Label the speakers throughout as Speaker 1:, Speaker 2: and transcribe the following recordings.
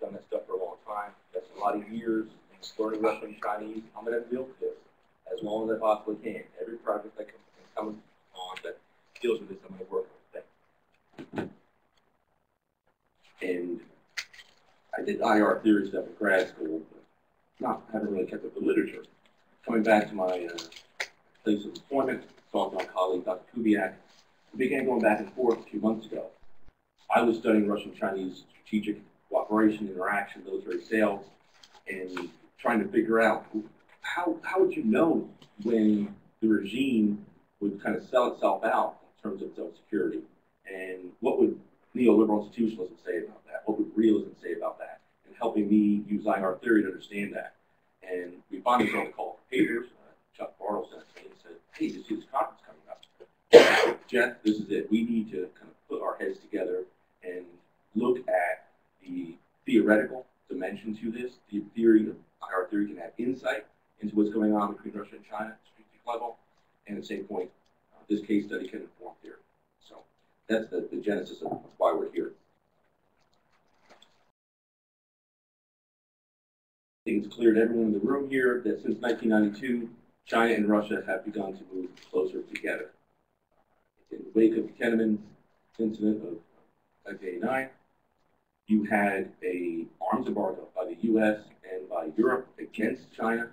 Speaker 1: done that stuff for a long time, that's a lot of years, learning Russian Chinese, I'm gonna build this as long as I possibly can. Every project that can, can come on that deals with this, I'm gonna work with it. And I did IR theory stuff in grad school, but not, haven't really kept up with literature. Coming back to my uh, place of employment, talked to my colleague, Dr. Kubiak, we began going back and forth a few months ago. I was studying Russian-Chinese strategic cooperation, interaction, military sales, and trying to figure out how, how would you know when the regime would kind of sell itself out in terms of its own security? And what would neoliberal institutionalism say about that? What would realism say about that? And helping me use IR theory to understand that. And we finally saw the call for papers. Uh, Chuck Bartles sent me and said, hey, you see this conference coming up? Jeff, this is it. We need to kind of put our heads together and look at the theoretical dimension to this, the theory of IR theory can add insight into what's going on between Russia and China at strategic level, and at the same point, uh, this case study can inform theory. So that's the, the genesis of why we're here. I think it's clear to everyone in the room here that since 1992, China and Russia have begun to move closer together. In the wake of the Tiananmen incident of 1989, you had a arms embargo by the U.S. and by Europe against China,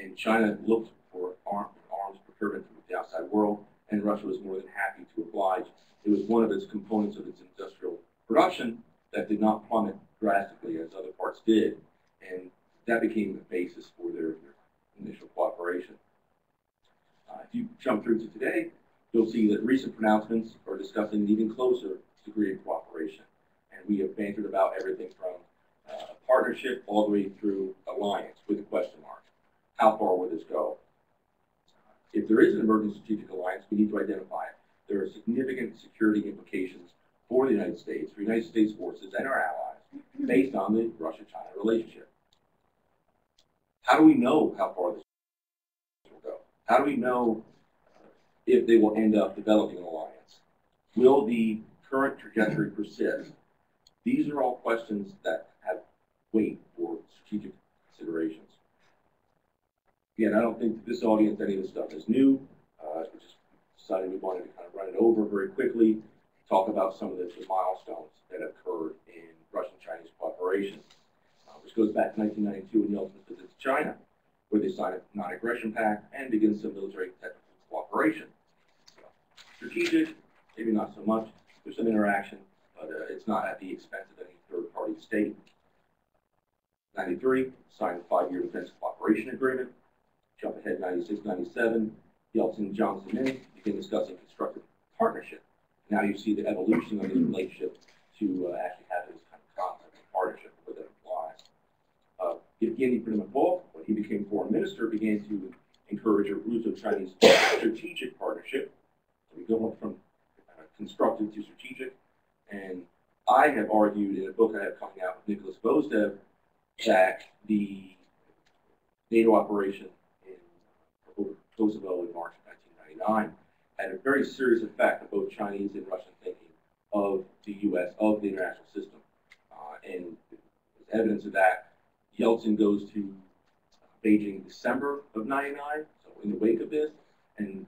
Speaker 1: and China looked for arm, arms procurement from the outside world, and Russia was more than happy to oblige. It was one of its components of its industrial production that did not plummet drastically as other parts did, and that became the basis for their, their initial cooperation. Uh, if you jump through to today, you'll see that recent pronouncements are discussing an even closer degree of cooperation. And we have bantered about everything from uh, partnership all the way through alliance with a question mark. How far will this go? If there is an emerging strategic alliance, we need to identify it. There are significant security implications for the United States, for United States forces and our allies, based on the Russia-China relationship. How do we know how far this will go? How do we know uh, if they will end up developing an alliance? Will the current trajectory persist? These are all questions that have weight for strategic considerations. Again, I don't think this audience, any of this stuff is new. Uh, we just decided we wanted to kind of run it over very quickly, talk about some of the, the milestones that occurred in Russian-Chinese cooperation, uh, which goes back to 1992 when Yeltsin visits China, where they signed a non-aggression pact and begin some military technical cooperation. So, strategic, maybe not so much. There's some interaction, not at the expense of any third-party state. 93, signed a five-year defense cooperation agreement. Jump ahead 96, 97, Yeltsin, Jiang Zemin, in, begin discussing constructive partnership. Now you see the evolution of this relationship to uh, actually have this kind of concept of partnership, what that implies. Uh, Evgeny Primakov, when he became foreign minister, began to encourage a Russo-Chinese strategic partnership. So we go from uh, constructive to strategic. And I have argued in a book I have coming out with Nikolas Gvosdev that the NATO operation in Kosovo in March of 1999 had a very serious effect on both Chinese and Russian thinking of the U.S., of the international system. Uh, and as evidence of that, Yeltsin goes to Beijing in December of 99, so in the wake of this, and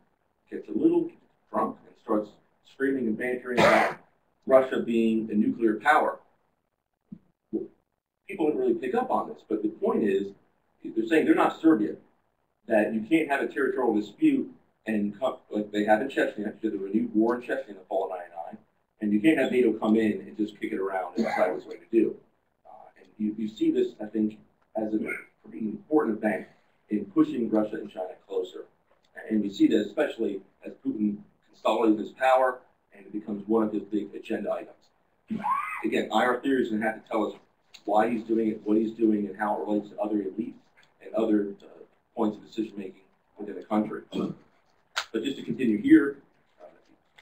Speaker 1: gets a little drunk and starts screaming and bantering about Russia being a nuclear power. People didn't really pick up on this, but the point is, they're saying they're not Serbia, that you can't have a territorial dispute and come, like they have in Chechnya, there was a new war in Chechnya in the fall of 99, and you can't have NATO come in and just kick it around and decide what it's going to do. Uh, and you, you see this, I think, as a pretty important event in pushing Russia and China closer. And we see that especially as Putin consolidates his power and it becomes one of his big agenda items. Again, IR theory is going to have to tell us why he's doing it, what he's doing, and how it relates to other elites and other uh, points of decision making within the country. But just to continue here, uh,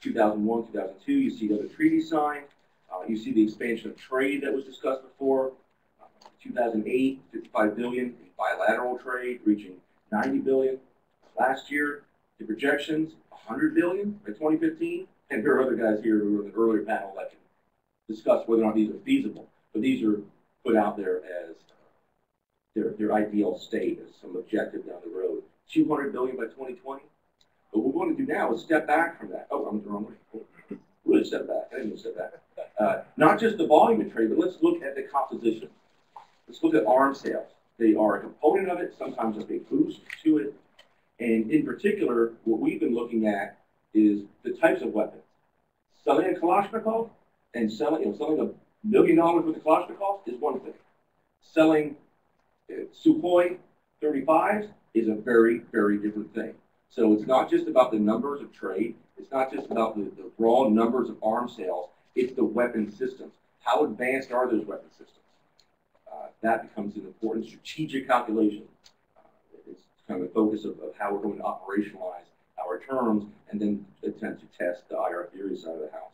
Speaker 1: 2001, 2002, you see the other treaties signed. Uh, you see the expansion of trade that was discussed before. Uh, 2008, 55 billion bilateral trade, reaching 90 billion. Last year, The projections, 100 billion by 2015, and there are other guys here who were in the earlier panel that can discuss whether or not these are feasible. But these are put out there as their, their ideal state, as some objective down the road. 200 billion by 2020. But what we want to do now is step back from that. Oh, I'm the wrong way. Really step back. I didn't even step back. Uh, not just the volume of trade, but let's look at the composition. Let's look at arms sales. They are a component of it, sometimes a big boost to it. And in particular, what we've been looking at is the types of weapons. Selling a Kalashnikov and selling, you know, selling a million dollars worth of Kalashnikov is one thing. Selling uh, Sukhoi 35s is a very, very different thing. So it's not just about the numbers of trade. It's not just about the, the raw numbers of arms sales. It's the weapon systems. How advanced are those weapon systems? Uh, that becomes an important strategic calculation. Uh, it's kind of the focus of, of, how we're going to operationalize our terms and then attempt to test the IR theory side of the house.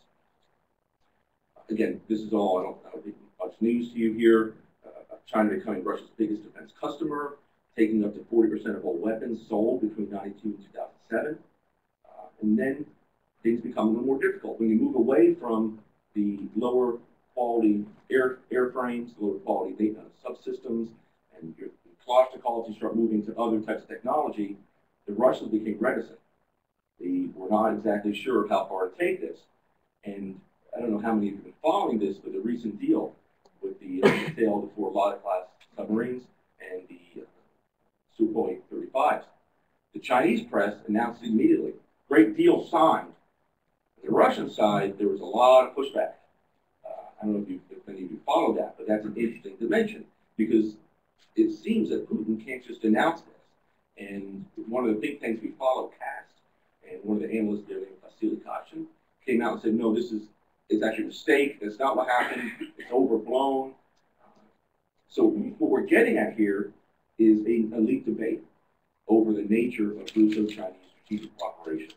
Speaker 1: Again, this is all, I don't, I don't think much news to you here. Uh, China becoming Russia's biggest defense customer, taking up to 40% of all weapons sold between 92 and 2007. Uh, and then things become a little more difficult. When you move away from the lower quality air airframes, the lower quality uh, subsystems, and your Kalashnikovs, you start moving to other types of technology, the Russians became reticent. They were not exactly sure how far to take this. And I don't know how many of you have been following this, but the recent deal with the, uh, sale of the four Lada class submarines and the uh, Sukhoi 35s. The Chinese press announced immediately. Great deal signed. The Russian side, there was a lot of pushback. Uh, I don't know if, you, if any of you followed that, but that's an interesting dimension because it seems that Putin can't just announce this. And one of the big things we follow, CAST, and one of the analysts there, Vasily Kashin, came out and said, no, this is it's actually a mistake. That's not what happened. It's overblown. So what we're getting at here is a elite debate over the nature of Russo-Chinese strategic cooperation.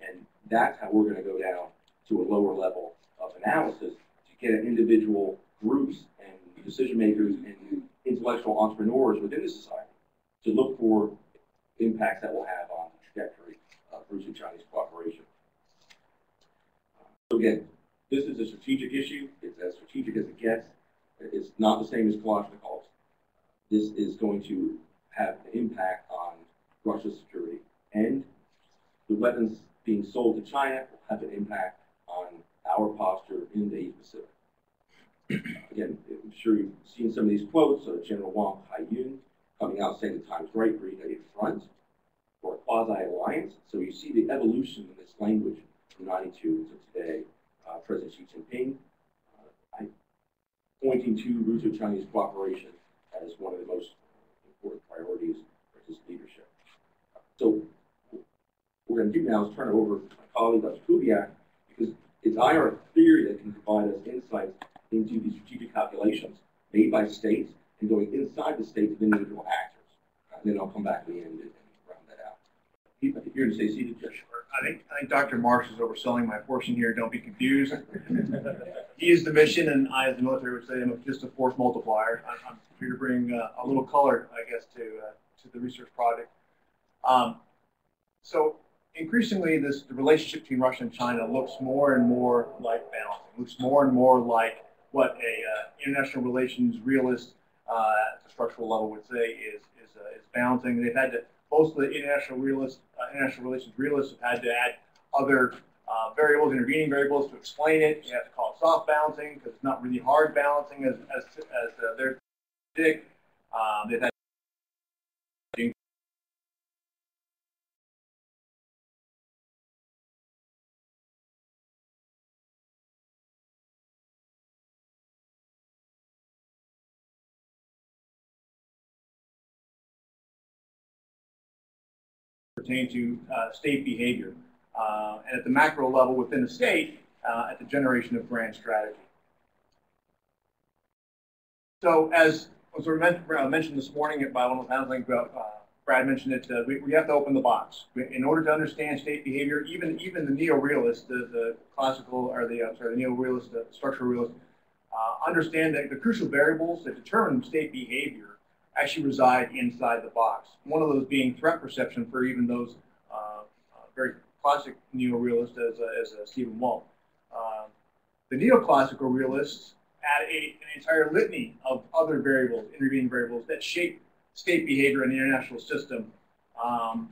Speaker 1: And that's how we're going to go down to a lower level of analysis to get at individual groups and decision makers and intellectual entrepreneurs within the society to look for impacts that will have on the trajectory of Russo-Chinese cooperation. So again, this is a strategic issue. It's as strategic as it gets. It's not the same as Kalashnikovs. This is going to have an impact on Russia's security. And the weapons being sold to China will have an impact on our posture in the Asia Pacific. Again, I'm sure you've seen some of these quotes. Uh, General Wang Haiyun coming out saying the time's right for front or a quasi-alliance. So you see the evolution in this language from 92 to today uh, President Xi Jinping, uh, pointing to Russo-Chinese cooperation as one of the most important priorities for his leadership. So what we're going to do now is turn it over to my colleague, Dr. Kubiak, because it's IR theory that can provide us insights into the strategic calculations made by states and going inside the states of individual actors. And then I'll come back at the end and, round that out. If to seated.
Speaker 2: I think, I think Dr. Marsh is overselling my portion here. Don't be confused. he is the mission, and I, as the military would say, I'm just a force multiplier. I'm, I'm here to bring uh, a little color, I guess, to uh, to the research project. Um, so increasingly, this the relationship between Russia and China looks more and more like balancing. Looks more and more like what a uh, international relations realist uh, at the structural level would say is is, uh, is balancing. They've had to most of the international realists, uh, international relations realists have had to add other uh, variables, intervening variables to explain it. You have to call it soft balancing because it's not really hard balancing as, as, as uh, they're. Um, they've had pertain to uh, state behavior. Uh, and at the macro level within the state, uh, at the generation of grand strategy. So as was uh, mentioned this morning by one of the panelists, uh, Brad mentioned it, we, we, have to open the box. In order to understand state behavior, even even the neo-realist, the, the, classical, or the, uh, sorry, the neo-realist, the structural realist, understand that the crucial variables that determine state behavior actually reside inside the box. One of those being threat perception for even those uh, uh, very classic neo-realist as, uh, as uh, Stephen Walt. Um, the neoclassical realists add a, an entire litany of other variables, intervening variables that shape state behavior in the international system. Um,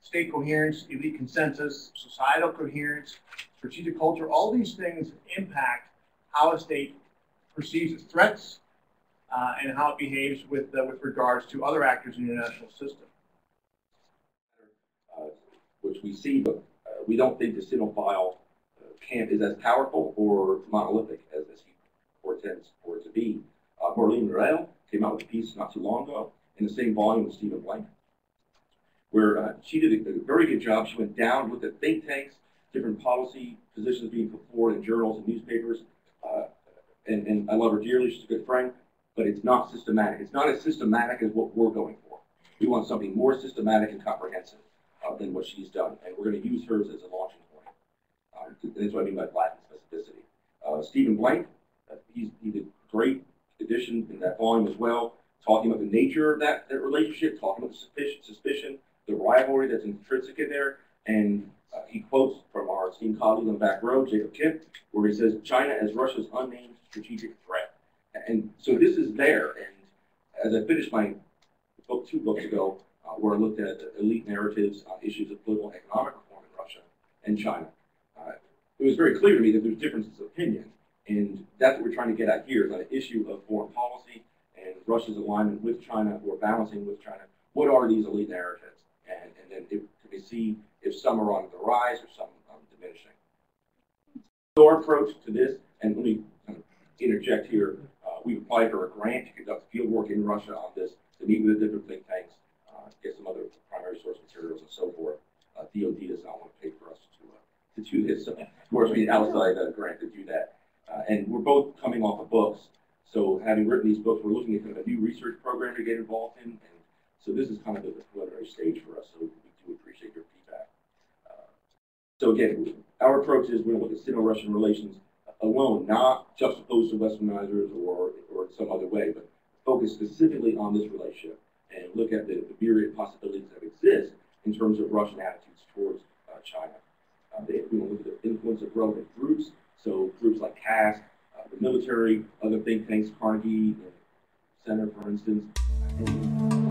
Speaker 2: state coherence, elite consensus, societal coherence, strategic culture, all these things impact how a state perceives its threats uh, and how it behaves with, uh, with regards to other actors in the international system.
Speaker 1: uh, which we see, but uh, we don't think the Sinophile uh, camp is as powerful or monolithic as, as he portends for it to be. Uh, Marlene Laruelle came out with a piece not too long ago in the same volume with Stephen Blank, where uh, she did a, a very good job. She went down with the think tanks, different policy positions being put forward in journals and newspapers. Uh, and, and I love her dearly. She's a good friend, but it's not systematic. It's not as systematic as what we're going for. We want something more systematic and comprehensive uh, than what she's done, and we're going to use hers as a launching point. Uh, that's what I mean by black specificity. Uh, Stephen Blank, uh, he's, he's a great addition in that volume as well, talking about the nature of that, that relationship, talking about the suspicion, suspicion, the rivalry that's intrinsic in there, and uh, he quotes from our esteemed colleague on the back row, Jacob Kipp, where he says, China as Russia's unnamed strategic threat. And so this is there, and as I finished my book two books ago, uh, where I looked at elite narratives on issues of political and economic reform in Russia and China. Uh, it was very clear to me that there's differences of opinion, and that's what we're trying to get at here is on an issue of foreign policy and Russia's alignment with China or balancing with China. What are these elite narratives? And, and then if, can we see if some are on the rise or some um, diminishing? So our approach to this, and let me kind of interject here, uh, we applied for a grant to conduct field work in Russia on this, to meet with the different think tanks, uh, get some other primary source materials and so forth. Uh, DOD does not want to pay for us to, uh, to do this, so of course we need outside uh, grant to do that. Uh, and we're both coming off of books, so having written these books, we're looking at kind of a new research program to get involved in, and so this is kind of the preliminary stage for us, so we do appreciate your feedback. Uh, so again, our approach is we're going to look at Sino-Russian relations alone, not juxtaposed to westernizers or, or some other way, but focus specifically on this relationship and look at the, the myriad possibilities that exist in terms of Russian attitudes towards uh, China. Uh, they, want to look at the influence of relevant groups, so groups like CAST, uh, the military, other think tanks, Carnegie Center, for instance.